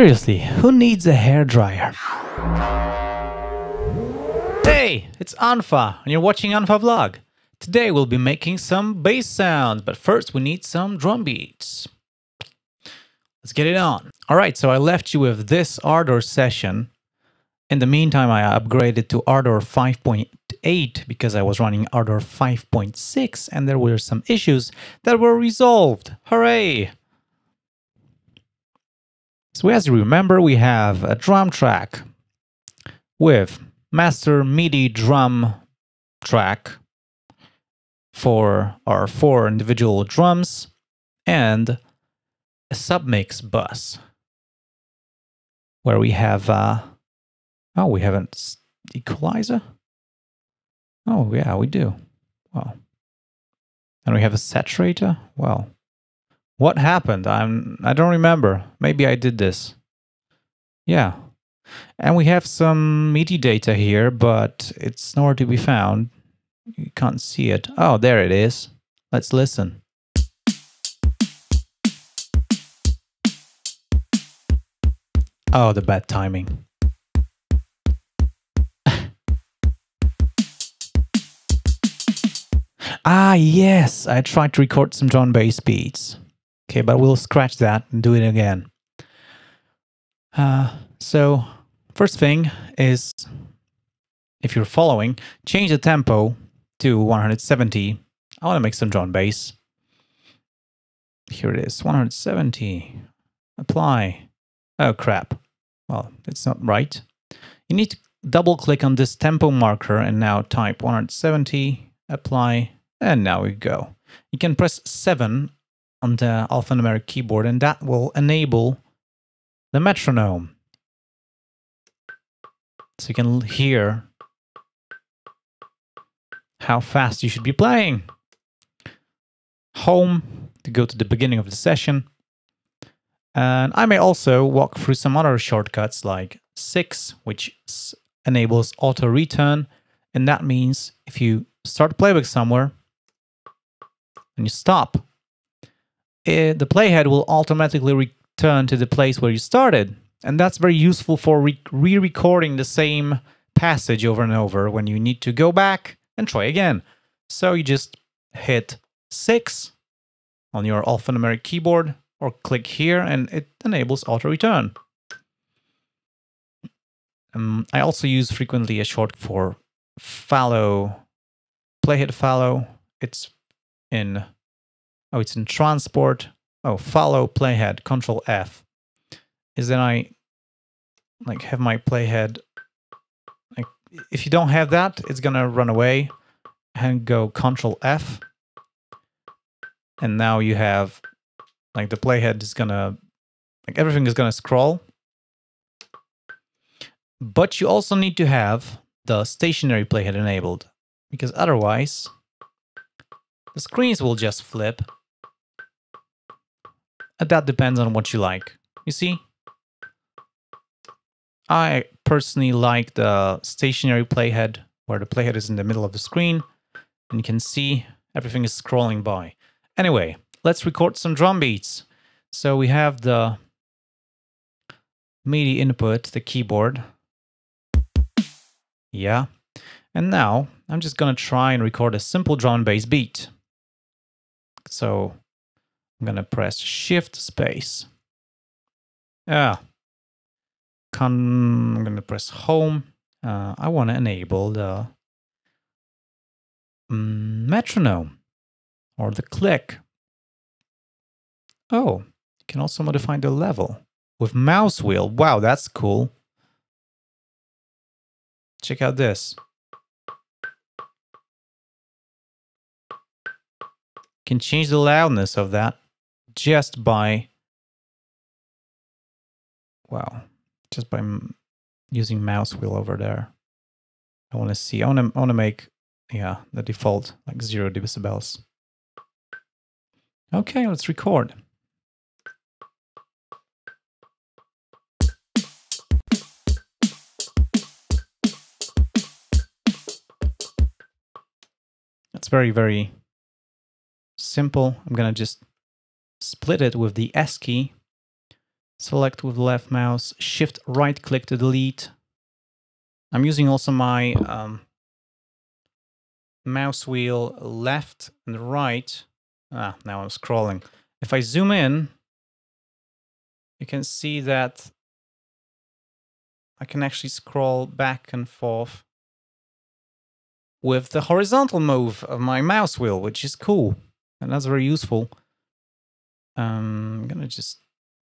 Seriously, who needs a hairdryer? Hey, it's unfa, and you're watching unfa Vlog. Today we'll be making some bass sounds, but first we need some drum beats. Let's get it on. Alright, so I left you with this Ardour session. In the meantime, I upgraded to Ardour 5.8 because I was running Ardour 5.6 and there were some issues that were resolved. Hooray! So as you remember, we have a drum track with master MIDI drum track for our four individual drums and a submix bus where we have uh oh we have an equalizer? Oh yeah we do. Well and we have a saturator? Well what happened? I'm I don't remember. Maybe I did this. Yeah. And we have some MIDI data here, but it's nowhere to be found. You can't see it. Oh, there it is. Let's listen. Oh, the bad timing. ah, yes, I tried to record some drum bass beats. Okay, but we'll scratch that and do it again. Uh, so first thing is, if you're following, change the tempo to 170. I want to make some drum bass. Here it is, 170. Apply. Oh crap. Well, it's not right. You need to double click on this tempo marker and now type 170, apply, and now we go. You can press 7 on the alphanumeric keyboard and that will enable the metronome. So you can hear how fast you should be playing. Home to go to the beginning of the session. And I may also walk through some other shortcuts like 6, which enables auto return. And that means if you start playback somewhere and you stop, it, the playhead will automatically return to the place where you started. And that's very useful for re-recording the same passage over and over when you need to go back and try again. So you just hit 6 on your alphanumeric keyboard or click here and it enables auto return. Um, I also use frequently a short for fallow, playhead fallow. It's in oh, it's in transport. Oh, follow playhead, control F. Is then I like have my playhead like if you don't have that, it's gonna run away and go control F. And now you have like the playhead is gonna like everything is gonna scroll. But you also need to have the stationary playhead enabled because otherwise the screens will just flip that depends on what you like. You see? I personally like the stationary playhead where the playhead is in the middle of the screen and you can see everything is scrolling by. Anyway, let's record some drum beats. So we have the MIDI input, the keyboard. Yeah. And now I'm just to try and record a simple drum bass beat. So I'm going to press shift space. Yeah. Con I'm going to press home. Uh, I want to enable the um, metronome or the click. Oh, you can also modify the level with mouse wheel. Wow, that's cool. Check out this. Can change the loudness of that just by wow just by using mouse wheel over there. I want to see i want to i want to make yeah the default like zero decibels. Okay let's record. That's very, very simple. I'm going to just split it with the S key. select with left mouse, shift right click to delete. I'm using also my um, mouse wheel left and right. Ah, now I'm scrolling. If I zoom in, you can see that I can actually scroll back and forth with the horizontal move of my mouse wheel, which is cool. And that's very useful. Um, I'm gonna just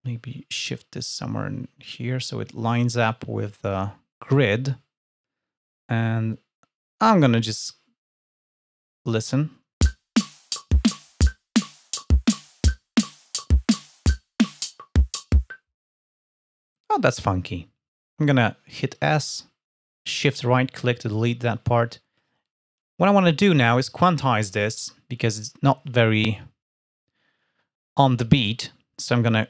maybe shift this somewhere in here so it lines up with the grid. And I'm gonna just listen. Oh, that's funky. I'm gonna hit S, shift right click to delete that part. What I want to do now is quantize this because it's not very on the beat. So I'm gonna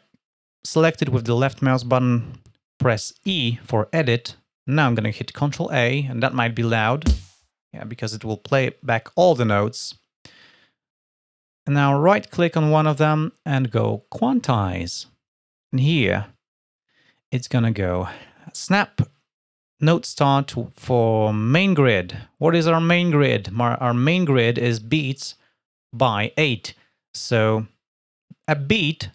select it with the left mouse button, press E for edit. Now I'm gonna hit Control A and that might be loud. Yeah, because it will play back all the notes. And now right click on one of them and go quantize. And here it's gonna go snap note start for main grid. What is our main grid? Our main grid is beats by eight. So a beat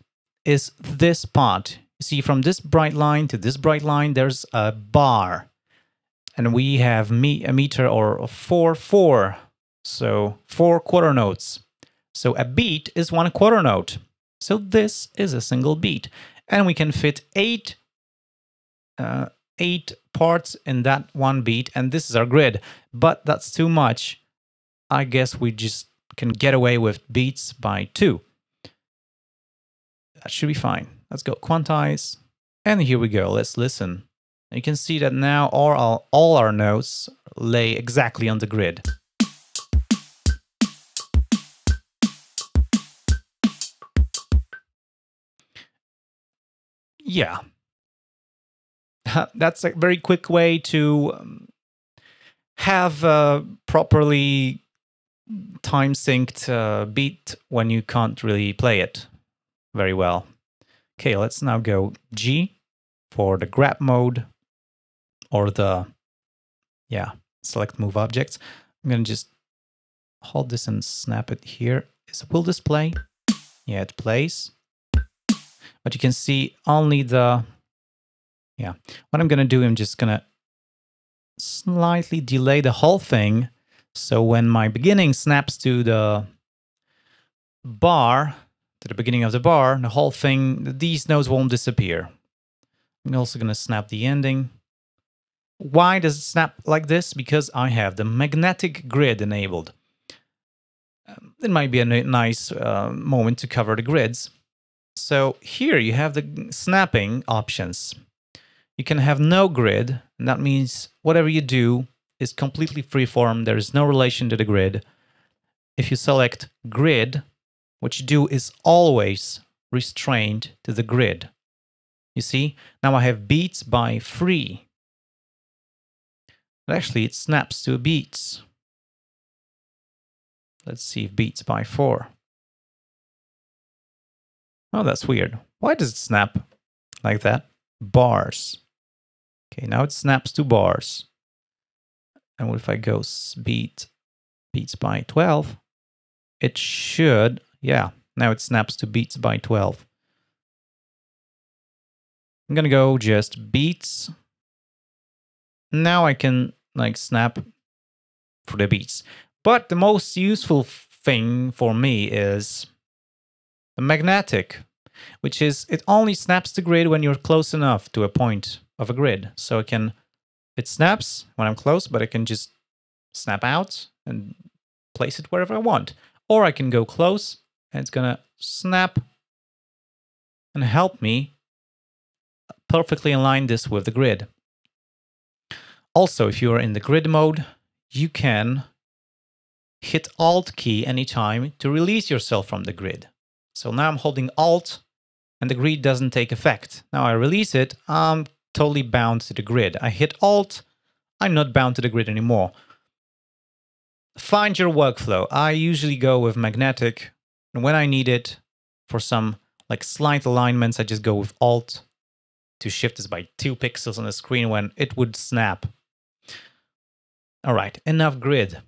is this part. You see from this bright line to this bright line, there's a bar. And we have me a meter or four, four. So four quarter notes. So a beat is one quarter note. So this is a single beat. And we can fit eight uh, eight parts in that one beat, and this is our grid. But that's too much. I guess we just can get away with beats by two. That should be fine. Let's go quantize. And here we go. Let's listen. You can see that now all our, all our notes lay exactly on the grid. Yeah, that's a very quick way to um, have a properly time synced uh, beat when you can't really play it very well. Okay, let's now go G for the grab mode or the, yeah, select move objects. I'm going to just hold this and snap it here. Is will display? Yeah, it plays. But you can see only the yeah. What I'm going to do, I'm just going to slightly delay the whole thing. So when my beginning snaps to the bar, to the beginning of the bar, the whole thing, these notes won't disappear. I'm also going to snap the ending. Why does it snap like this? Because I have the magnetic grid enabled. It might be a nice uh, moment to cover the grids. So here you have the snapping options you can have no grid, and that means whatever you do is completely freeform. There is no relation to the grid. If you select grid, what you do is always restrained to the grid. You see, now I have beats by free. But actually, it snaps to beats. Let's see if beats by four. Oh, that's weird. Why does it snap like that? Bars. Okay, now it snaps to bars. And what if I go beat beats by 12? It should, yeah, now it snaps to beats by 12. I'm gonna go just beats. Now I can like snap for the beats. But the most useful thing for me is the magnetic, which is it only snaps the grid when you're close enough to a point of a grid. So it can, it snaps when I'm close, but I can just snap out and place it wherever I want. Or I can go close and it's gonna snap and help me perfectly align this with the grid. Also, if you are in the grid mode, you can hit Alt key anytime to release yourself from the grid. So now I'm holding Alt and the grid doesn't take effect. Now I release it, I'm totally bound to the grid. I hit Alt, I'm not bound to the grid anymore. Find your workflow. I usually go with magnetic, and when I need it for some like slight alignments, I just go with Alt to shift this by two pixels on the screen when it would snap. All right, enough grid.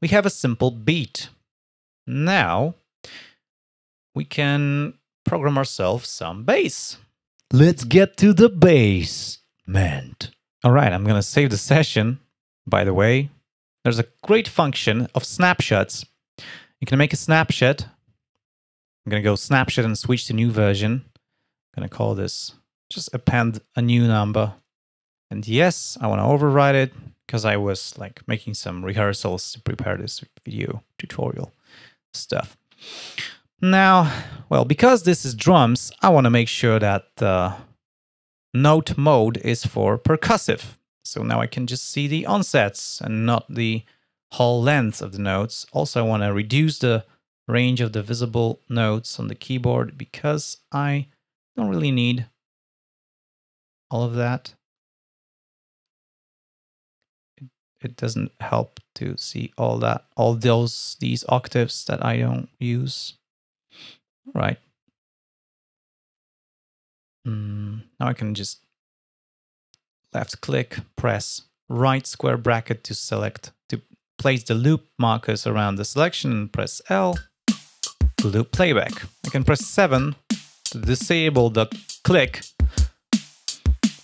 We have a simple beat. Now we can program ourselves some bass. Let's get to the basement. All right, I'm going to save the session. By the way, there's a great function of snapshots. You can make a snapshot. I'm going to go snapshot and switch to new version. I'm going to call this just append a new number. And yes, I want to override it because I was like making some rehearsals to prepare this video tutorial stuff. Now, well, because this is drums, I want to make sure that the note mode is for percussive. So now I can just see the onsets and not the whole length of the notes. Also, I want to reduce the range of the visible notes on the keyboard because I don't really need all of that. It, doesn't help to see all that, all those, these octaves that I don't use. Right. Mm, now I can just left click, press right square bracket to select, to place the loop markers around the selection and press L, loop playback. I can press 7 to disable the click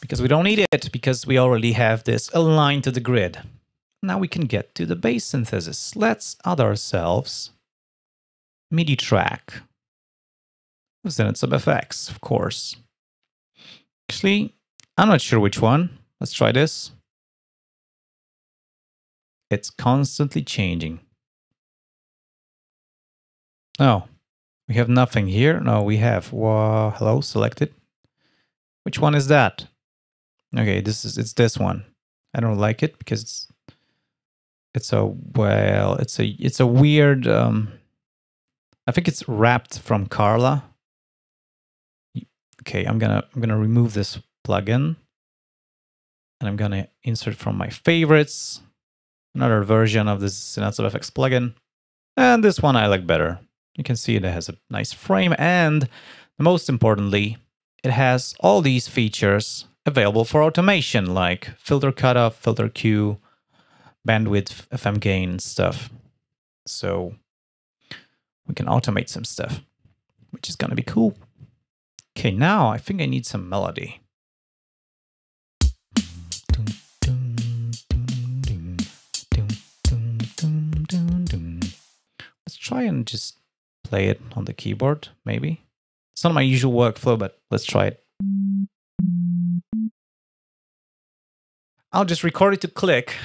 because we don't need it because we already have this aligned to the grid. Now we can get to the bass synthesis. Let's add ourselves MIDI track. Then it's some effects, of course. Actually, I'm not sure which one. Let's try this. It's constantly changing. Oh, we have nothing here. No, we have. Well, hello, selected. Which one is that? Okay, this is it's this one. I don't like it because it's it's a well, it's a it's a weird. Um, I think it's wrapped from Carla. Okay, I'm gonna I'm gonna remove this plugin and I'm to insert from my favorites another version of this ZynAddSubFX plugin. And this one I like better. You can see it has a nice frame and most importantly, it has all these features available for automation like filter cutoff, filter Q, bandwidth, FM gain stuff. So we can automate some stuff, which is going to be cool. Okay, now I think I need some melody. Let's try and just play it on the keyboard, maybe. It's not my usual workflow, but let's try it. I'll just record it to click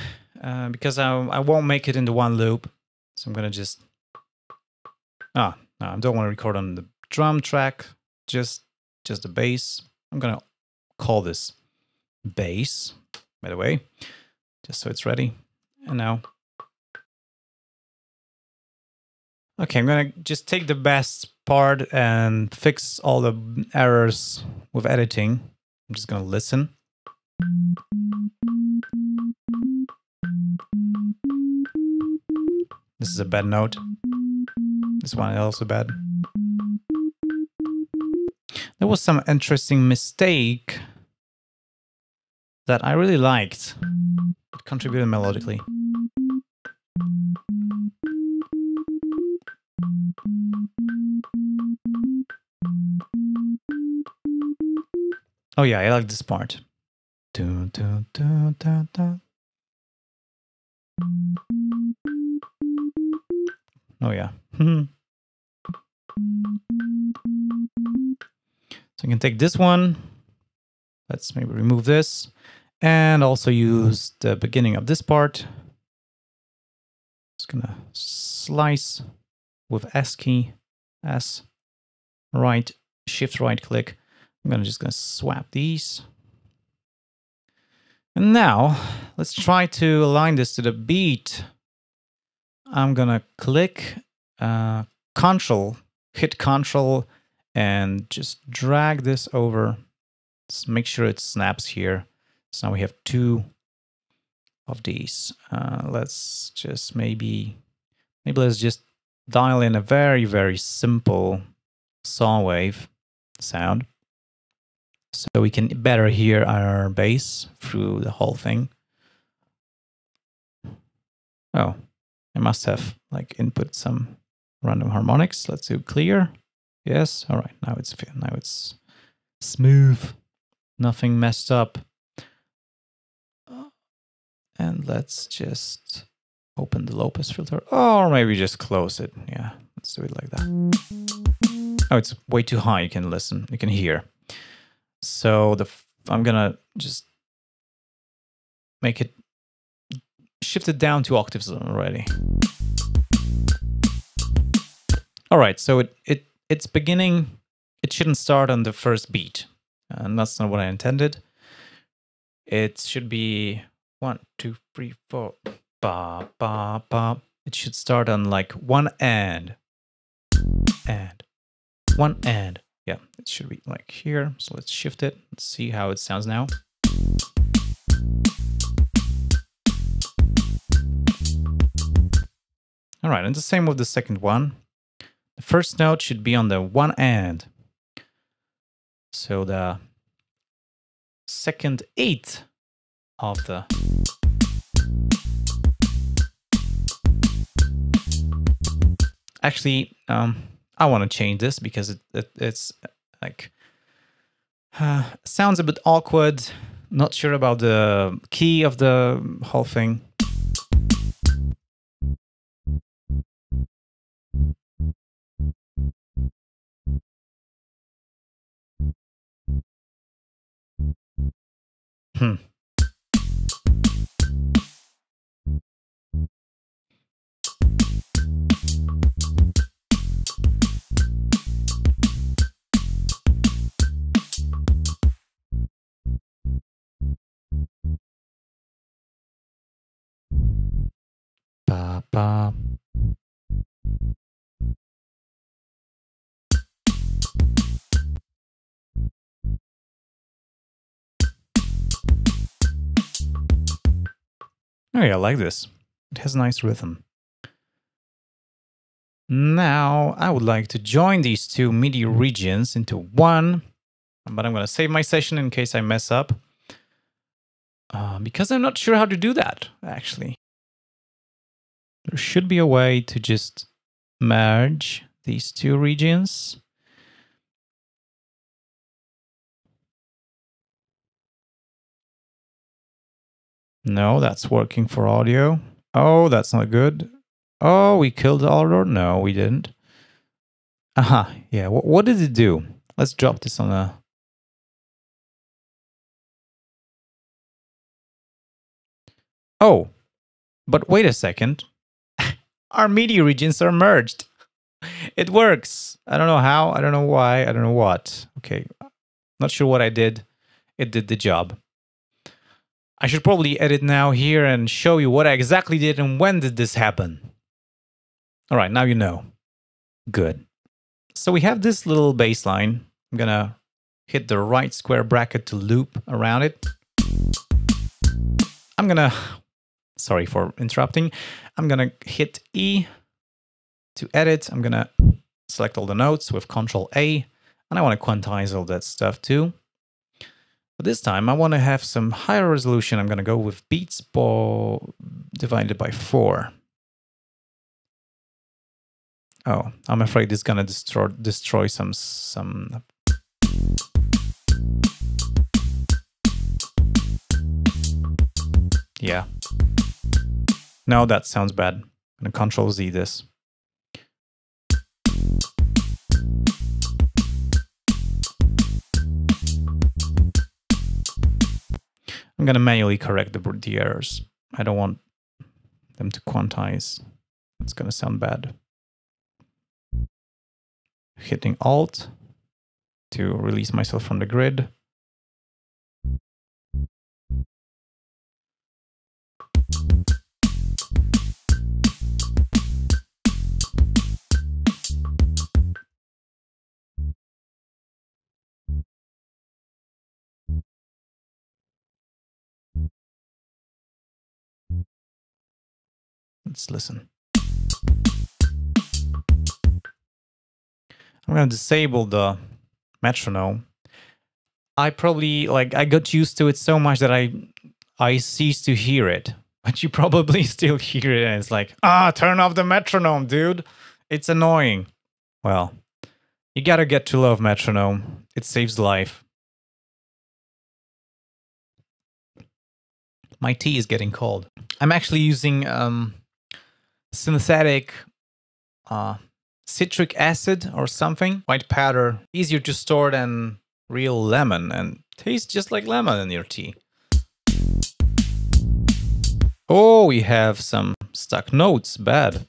uh, because I, I won't make it into one loop. So I'm going to just... Ah, no, I don't want to record on the drum track, just, just the bass. I'm going to call this bass, by the way, just so it's ready. And now Okay, I'm gonna just take the best part and fix all the errors with editing. I'm just gonna listen. This is a bad note. This one is also bad. There was some interesting mistake that I really liked. It contributed melodically. Oh yeah, I like this part. Dun, dun, dun. Oh yeah. Hmm. so I can take this one. Let's maybe remove this and also use the beginning of this part. Just gonna slice with S key, S, right, shift right click I'm gonna just gonna swap these. And now let's try to align this to the beat. I'm gonna click uh, Control, hit Control, and just drag this over. Let's make sure it snaps here. So now we have two of these. Uh, let's just maybe, maybe let's just dial in a very, very simple saw wave sound. So we can better hear our bass through the whole thing. Oh, I must have like input some random harmonics. Let's do clear. Yes. All right. Now it's now it's smooth. Nothing messed up. And let's just open the low pass filter, or maybe just close it. Yeah, let's do it like that. Oh, it's way too high. You can listen. You can hear. So the I'm gonna just make it shift it down two octaves already. All right, so it it it's beginning. It shouldn't start on the first beat, and that's not what I intended. It should be one, two, three, four, ba ba ba. It should start on like one and and one and. Yeah, it should be like here. So let's shift it. See how it sounds now. All right, and the same with the second one. The first note should be on the one end. So the second eighth of the actually um i want to change this because it, it it's like uh, sounds a bit awkward not sure about the key of the whole thing Hmm. Ba. Oh yeah, I like this. It has a nice rhythm. Now, I would like to join these two MIDI regions into one, but I'm going to save my session in case I mess up. Uh, because I'm not sure how to do that, actually. There should be a way to just merge these two regions. No, that's working for audio. Oh, that's not good. Oh, we killed audio? No, we didn't. Aha, yeah. What, what did it do? Let's drop this on a... Oh, but wait a second. Our MIDI regions are merged. It works. I don't know how. I don't know why. I don't know what. Okay. Not sure what I did. It did the job. I should probably edit now here and show you what I exactly did and when did this happen. All right, now you know. Good. So we have this little bassline. I'm gonna hit the right square bracket to loop around it. I'm gonna, sorry for interrupting. I'm gonna hit E to edit. I'm gonna select all the notes with Control A, and I wanna quantize all that stuff too. But this time I want to have some higher resolution. I'm to go with beats per divided by 4. Oh, I'm afraid it's to destroy destroy some some Yeah. No, that sounds bad. I'm to control Z this. I'm going to manually correct the, the errors. I don't want them to quantize. It's going to sound bad. Hitting Alt to release myself from the grid. Let's listen. I'm to disable the metronome. I probably like I got used to it so much that I I ceased to hear it. But you probably still hear it and it's like, ah, turn off the metronome, dude. It's annoying. Well, you gotta get to love metronome. It saves life. My tea is getting cold. I'm actually using um, synthetic uh, citric acid or something. White powder, easier to store than real lemon and tastes just like lemon in your tea. Oh, we have some stuck notes. Bad.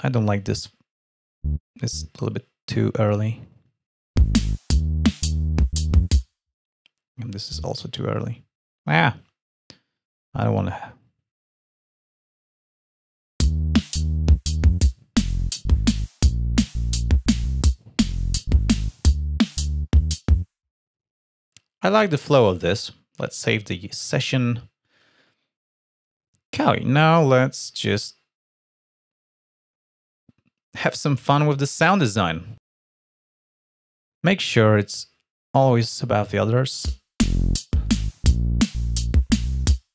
I don't like this. It's a little bit too early. And this is also too early. Ah, I don't want to. I like the flow of this. Let's save the session. Okay, now let's just have some fun with the sound design. Make sure it's always above the others.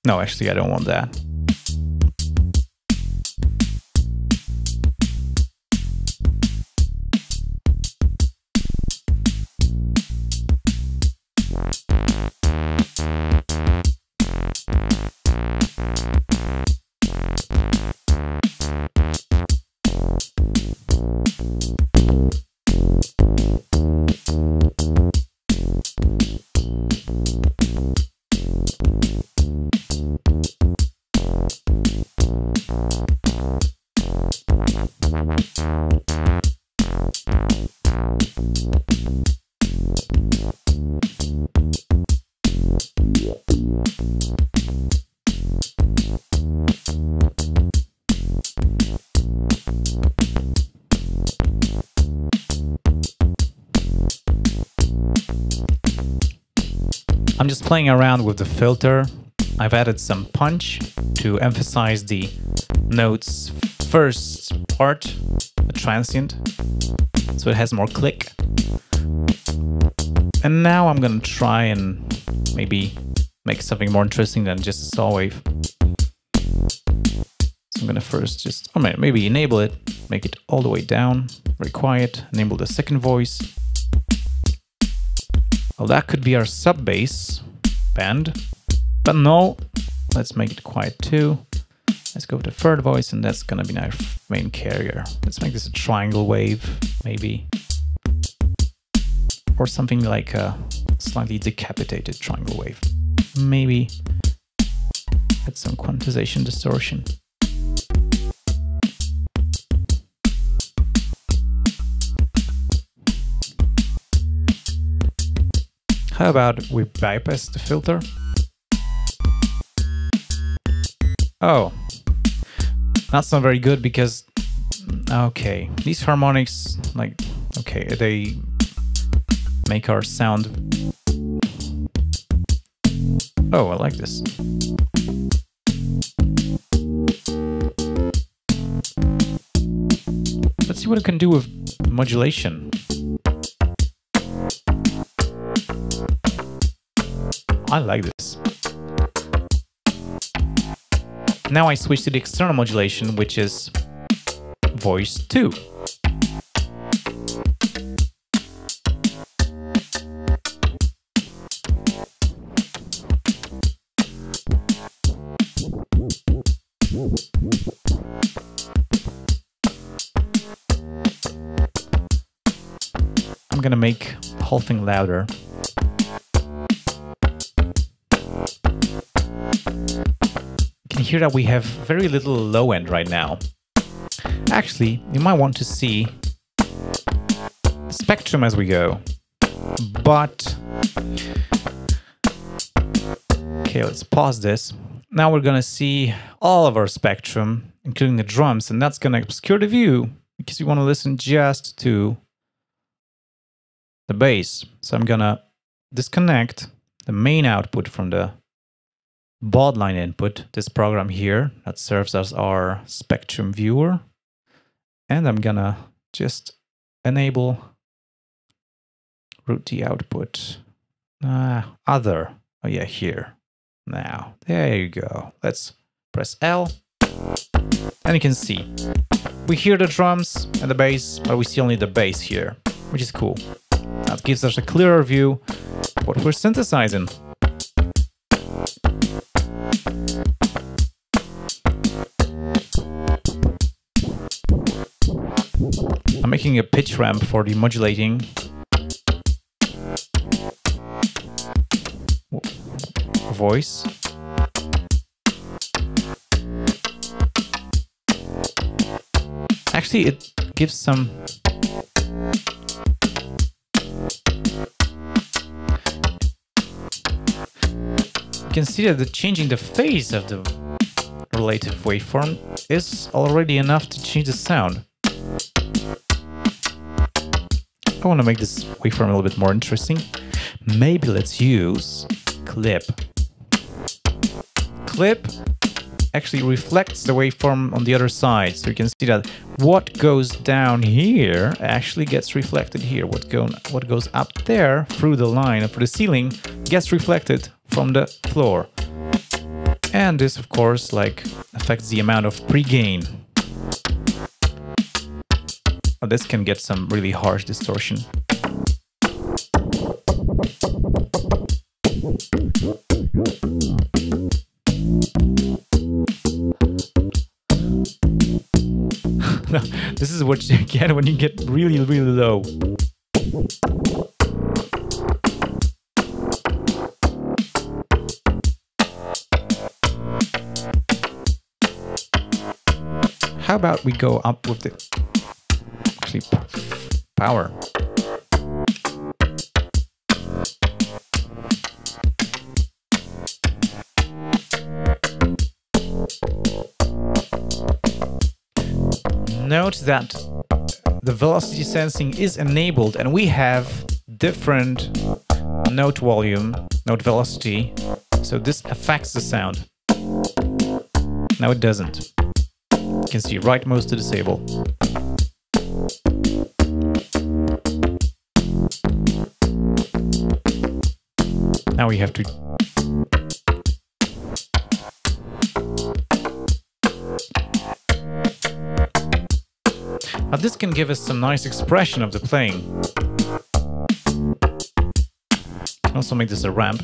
No, actually, I don't want that. Playing around with the filter. I've added some punch to emphasize the note's first part, the transient, so it has more click. And now I'm gonna try and maybe make something more interesting than just a saw wave. So I'm gonna first just, oh, or maybe enable it, make it all the way down, very quiet, enable the second voice, well, that could be our sub bass band, but no, let's make it quiet too. Let's go with the third voice, and that's gonna be our main carrier. Let's make this a triangle wave, maybe. Or something like a slightly decapitated triangle wave. Maybe add some quantization distortion. How about we bypass the filter? Oh, that's not very good because, okay, these harmonics, like, okay, they make our sound. Oh, I like this. Let's see what I can do with modulation. I like this. Now I switch to the external modulation, which is voice 2. I'm gonna make the whole thing louder. Hear that we have very little low end right now. Actually, you might want to see spectrum as we go. But, okay, let's pause this. Now we're gonna see all of our spectrum, including the drums, and that's gonna obscure the view because you wanna listen just to the bass. So I'm gonna disconnect the main output from the baudline input, this program here that serves as our spectrum viewer. And I'm gonna just enable route the output. Ah, other. Oh yeah, here. Now, there you go. Let's press L. And you can see, we hear the drums and the bass, but we see only the bass here, which is cool. That gives us a clearer view what we're synthesizing. I'm making a pitch ramp for the modulating. Voice. Actually, it gives some You can see that the changing the phase of the relative waveform is already enough to change the sound. I want to make this waveform a little bit more interesting. Maybe let's use clip. Clip actually reflects the waveform on the other side. So you can see that what goes down here actually gets reflected here. What, go, what goes up there through the line of the ceiling gets reflected from the floor. And this, of course, like affects the amount of pre-gain Oh, this can get some really harsh distortion. this is what you get when you get really, really low. How about we go up with the power. Note that the velocity sensing is enabled and we have different note volume, note velocity, so this affects the sound. Now it doesn't. You can see right most to disable. Now we have to... Now this can give us some nice expression of the playing. Can also make this a ramp.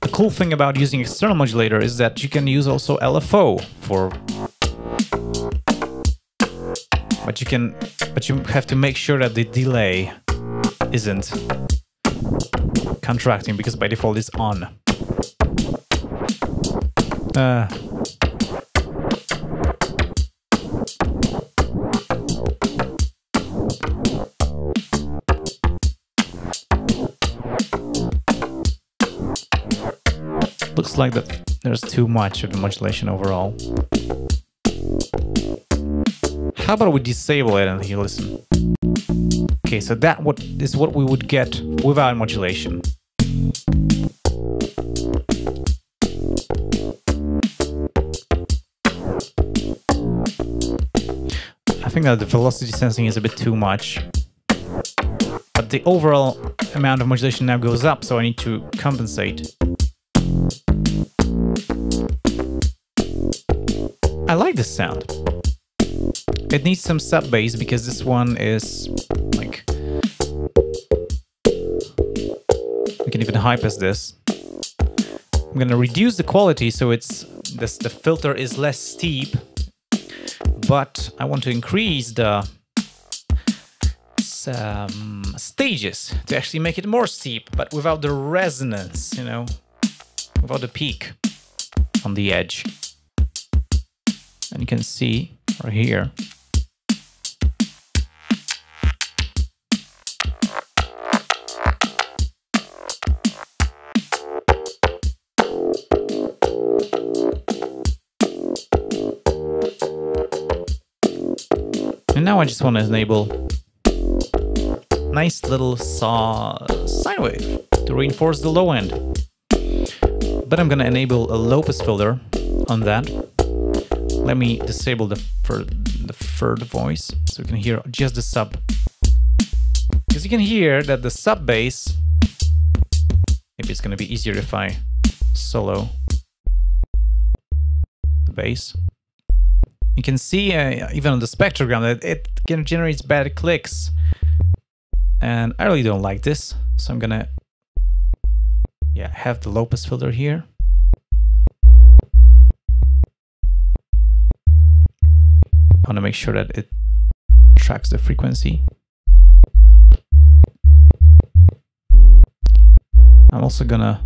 The cool thing about using external modulator is that you can use also LFO for but you can but you have to make sure that the delay isn't contracting because by default it's on. Uh, looks like that there's too much of the modulation overall. How about we disable it and you listen? Okay, so that what is what we would get without modulation. I think that the velocity sensing is a bit too much. But the overall amount of modulation now goes up, so I need to compensate. I like this sound. It needs some sub bass because this one is like... We can even high pass this. I'm gonna reduce the quality so it's this, the filter is less steep, but I want to increase the um, stages to actually make it more steep, but without the resonance, you know, without the peak on the edge. And you can see right here now I just want to enable nice little saw sine wave to reinforce the low end. but I'm gonna enable a low pass filter on that. Let me disable the the third voice so you can hear just the sub. Because you can hear that the sub bass, maybe it's gonna be easier if I solo the bass. You can see uh, even on the spectrogram that it can generates bad clicks. And I really don't like this. So I'm gonna yeah, have the pass filter here. I want to make sure that it tracks the frequency. I'm also gonna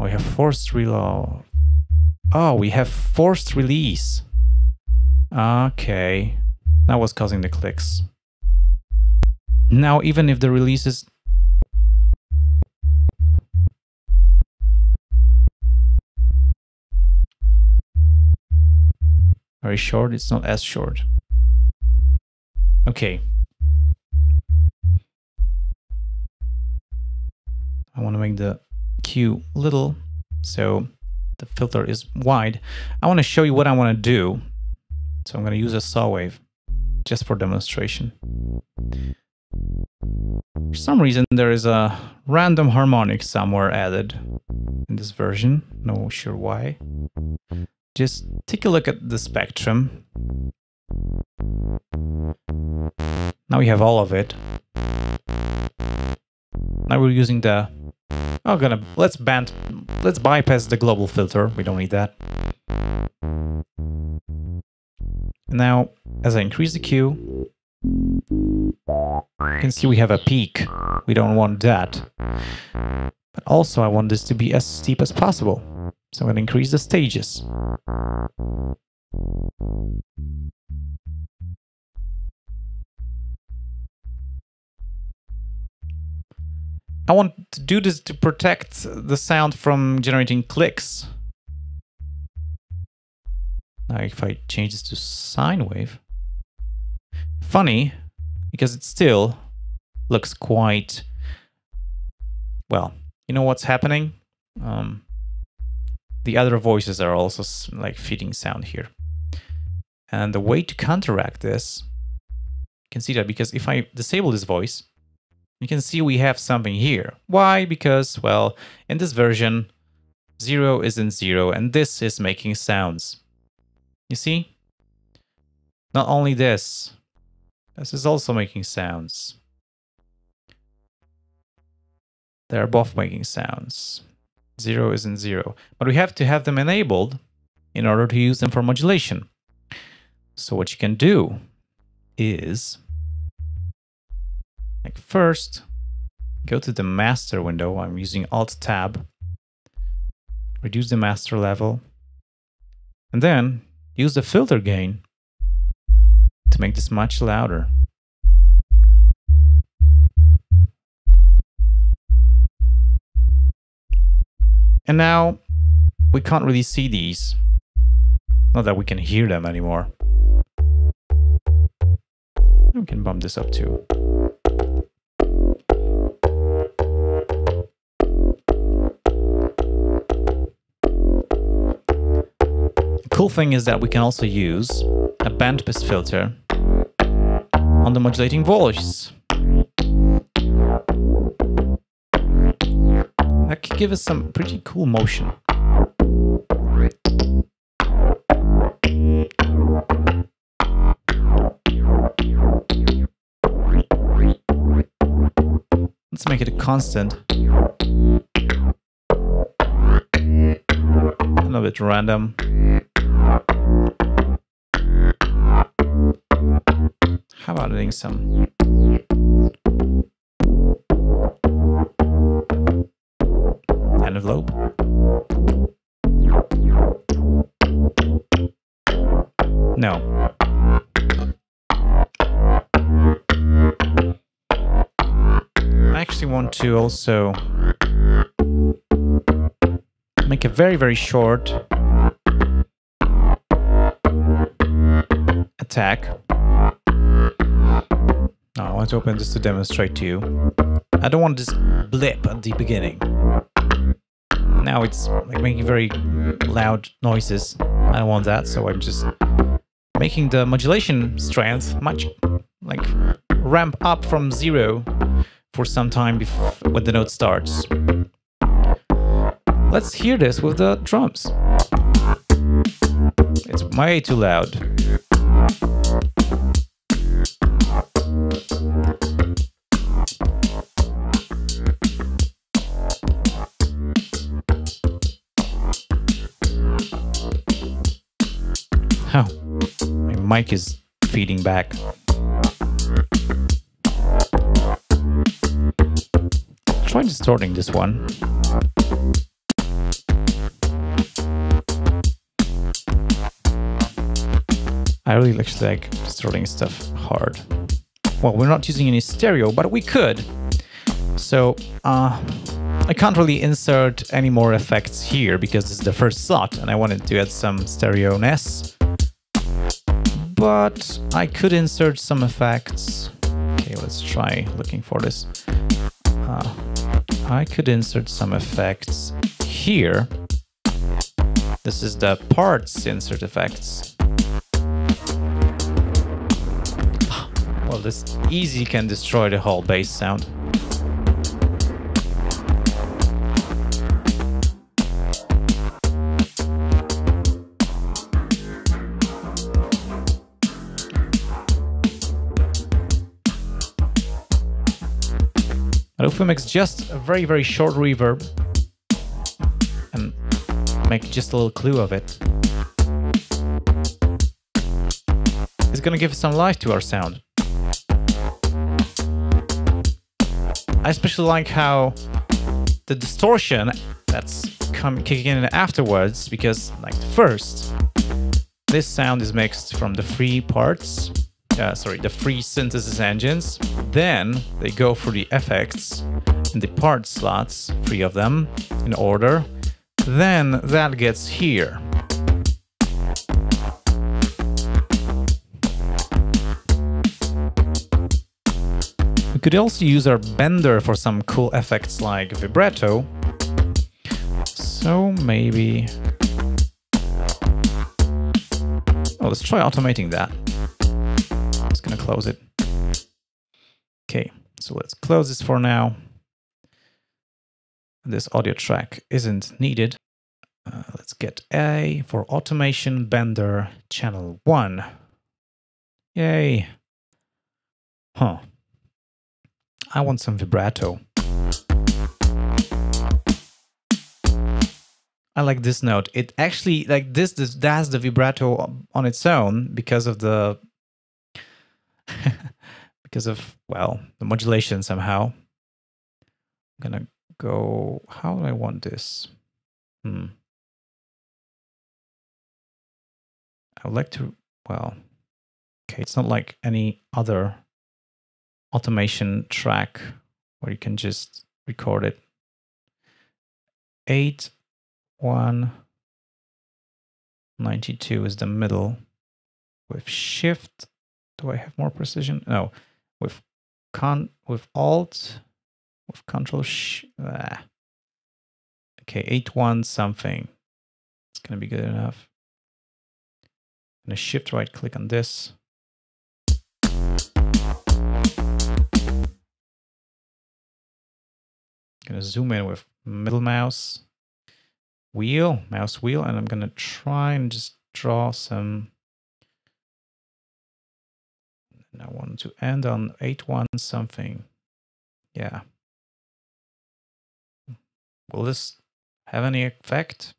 Oh, we have forced reload. Oh, we have forced release. Okay. That was causing the clicks. Now, even if the release is... Very short, it's not as short. Okay. I want to make the Q little so the filter is wide. I want to show you what I want to do. So I'm going to use a saw wave just for demonstration. For some reason, there is a random harmonic somewhere added in this version. No sure why. Just take a look at the spectrum. Now we have all of it. Now we're using the I'm gonna let's band let's bypass the global filter. We don't need that. Now, as I increase the Q, you can see we have a peak. We don't want that. But also I want this to be as steep as possible. So I'm to increase the stages. I want to do this to protect the sound from generating clicks. Now if I change this to sine wave, funny, because it still looks quite, well, you know what's happening? Um, the other voices are also like feeding sound here. And the way to counteract this, you can see that because if I disable this voice, you can see we have something here. Why? Because, well, in this version, 0 isn't 0, and this is making sounds. You see? Not only this, this is also making sounds. They're both making sounds. 0 isn't 0. But we have to have them enabled in order to use them for modulation. So what you can do is like first, go to the master window. I'm using Alt Tab. Reduce the master level. And then use the filter gain to make this much louder. And now we can't really see these. Not that we can hear them anymore. We can bump this up too. Cool thing is that we can also use a bandpass filter on the modulating voice. That could give us some pretty cool motion. Let's make it a constant. A little bit random. How about adding some also make a very, very short attack. Oh, I want to open this to demonstrate to you. I don't want this blip at the beginning. Now it's like making very loud noises. I don't want that, so I'm just making the modulation strength much like ramp up from zero for some time before when the note starts. Let's hear this with the drums. It's way too loud. Oh, my mic is feeding back. Distorting this one. I really actually like distorting stuff hard. Well, we're not using any stereo, but we could. So, uh, I can't really insert any more effects here because this is the first slot and I wanted to add some stereo-ness. But I could insert some effects. Okay, let's try looking for this. Uh, I could insert some effects here. This is the parts insert effects. Well, this easy can destroy the whole bass sound. Makes just a very, very short reverb and make just a little clue of it. It's gonna give some life to our sound. I especially like how the distortion that's come kicking in afterwards because like first this sound is mixed from the free parts uh, sorry, the free synthesis engines. Then they go for the effects in the part slots, three of them in order. Then that gets here. We could also use our bender for some cool effects like vibrato. So maybe... Oh, let's try automating that close it. Okay, so let's close this for now. This audio track isn't needed. Uh, let's get A for automation bender channel 1. Yay. Huh. I want some vibrato. I like this note. It actually like this, this that's the vibrato on its own because of the because of, well, the modulation somehow. I'm gonna go, how do I want this? Hmm. I would like to, well, okay, it's not like any other automation track where you can just record it. 8, 1, 92 is the middle with shift do I have more precision? No, with con with Alt, with Control. Sh ah. Okay, eight one something. It's gonna be good enough. I'm gonna shift right click on this. gonna zoom in with middle mouse wheel, mouse wheel, and I'm gonna try and just draw some and I want to end on 8-1 something. Yeah. Will this have any effect?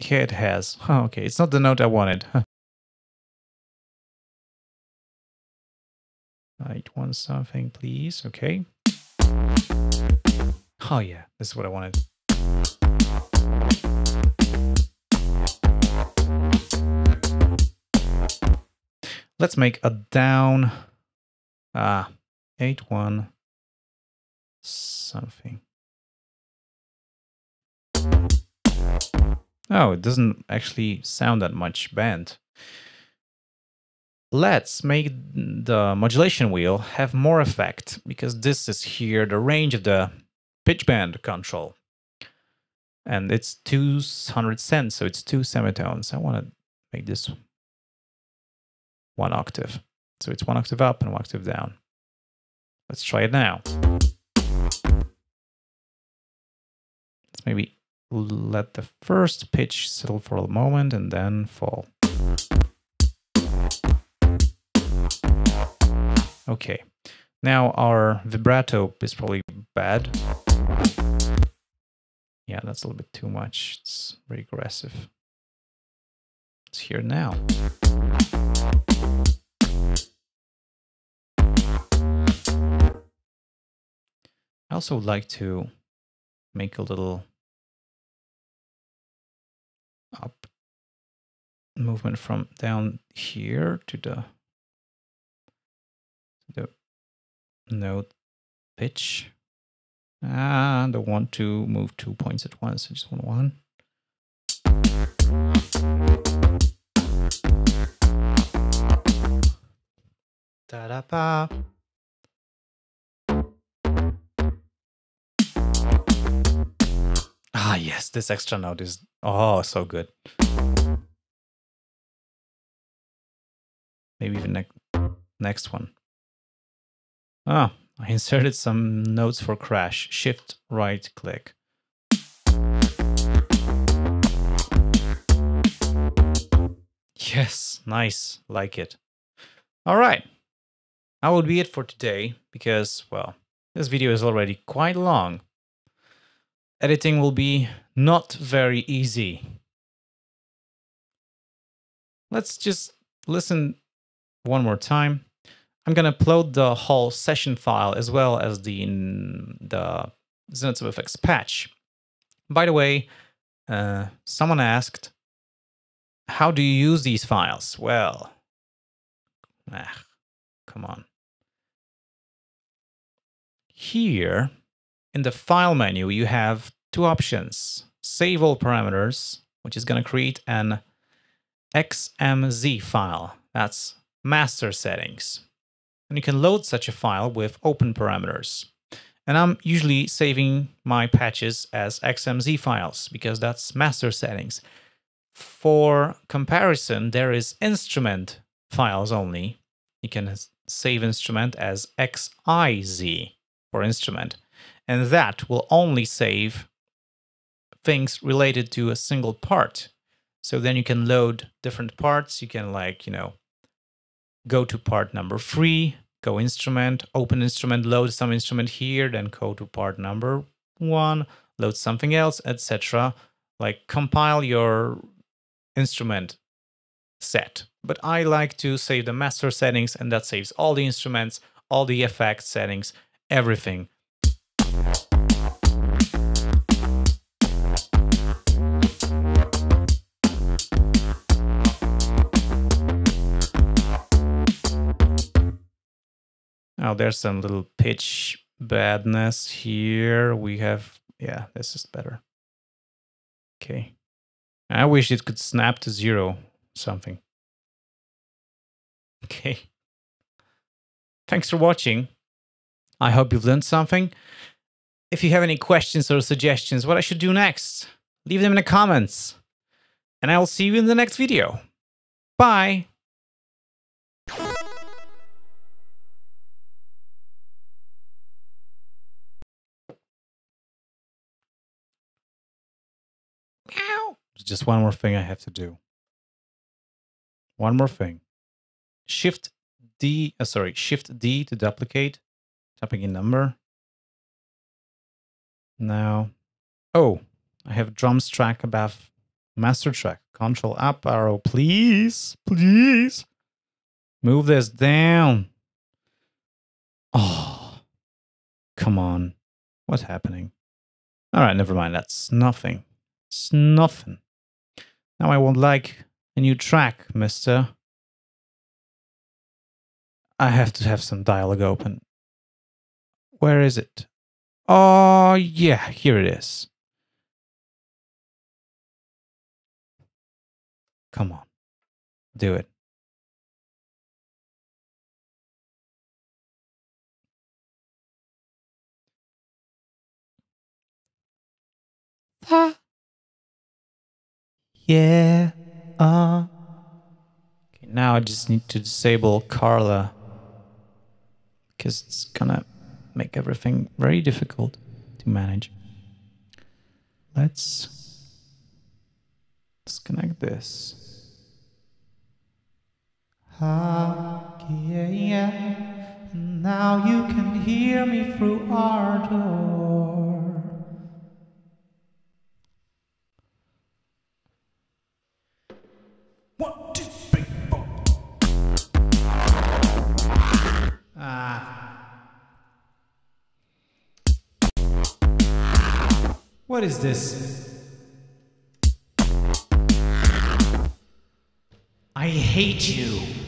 Yeah, it has. okay, it's not the note I wanted. 8-1 something, please. Okay. Oh yeah, this is what I wanted. Let's make a down ah eight one something. Oh, it doesn't actually sound that much bent. Let's make the modulation wheel have more effect because this is here the range of the pitch bend control. And it's 200 cents, so it's two semitones. I want to make this one octave. So it's one octave up and one octave down. Let's try it now. Let's maybe let the first pitch settle for a moment and then fall. Okay, now our vibrato is probably bad. Yeah, that's a little bit too much. It's very aggressive. Here now. I also would like to make a little up movement from down here to the the note pitch. And I don't want to move two points at once. I just want one. Da da ba. Ah, yes, this extra note is oh so good. Maybe even next next one. Ah, I inserted some notes for crash. Shift right click. Yes, nice, like it. All right, that will be it for today because, well, this video is already quite long. Editing will be not very easy. Let's just listen one more time. I'm going to upload the whole session file as well as the, the ZynAddSubFX patch. By the way, uh, someone asked, how do you use these files? Well, ah, come on. Here in the file menu, you have two options. Save all parameters, which is going to create an XMZ file. That's master settings and you can load such a file with open parameters. And I'm usually saving my patches as XMZ files because that's master settings. For comparison, there is instrument files only. You can save instrument as XIZ for instrument. And that will only save things related to a single part. So then you can load different parts. You can like, you know, go to part number three, go instrument, open instrument, load some instrument here, then go to part number one, load something else, etc. Like compile your instrument set. But I like to save the master settings and that saves all the instruments, all the effect settings, everything. Now there's some little pitch badness here. We have, yeah, this is better. Okay. I wish it could snap to zero something. Okay. Thanks for watching. I hope you've learned something. If you have any questions or suggestions what I should do next, leave them in the comments. And I will see you in the next video. Bye. Just one more thing I have to do. One more thing. Shift D, uh, sorry, Shift D to duplicate, typing in number. Now, oh, I have drums track above master track. Control up arrow, please, please. Move this down. Oh, come on. What's happening? All right, never mind. That's nothing. It's nothing. Now I won't like a new track, mister. I have to have some dialogue open. Where is it? Oh, yeah, here it is. Come on, do it. Ha! Yeah. Uh. Okay, now I just need to disable Carla because it's gonna make everything very difficult to manage. Let's disconnect this. Ah, yeah, yeah. Now you can hear me through Ardour. Ah. What is this? I hate you.